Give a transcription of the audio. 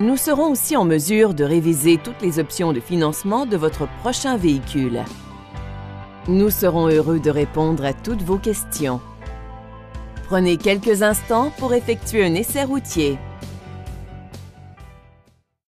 Nous serons aussi en mesure de réviser toutes les options de financement de votre prochain véhicule. Nous serons heureux de répondre à toutes vos questions. Prenez quelques instants pour effectuer un essai routier.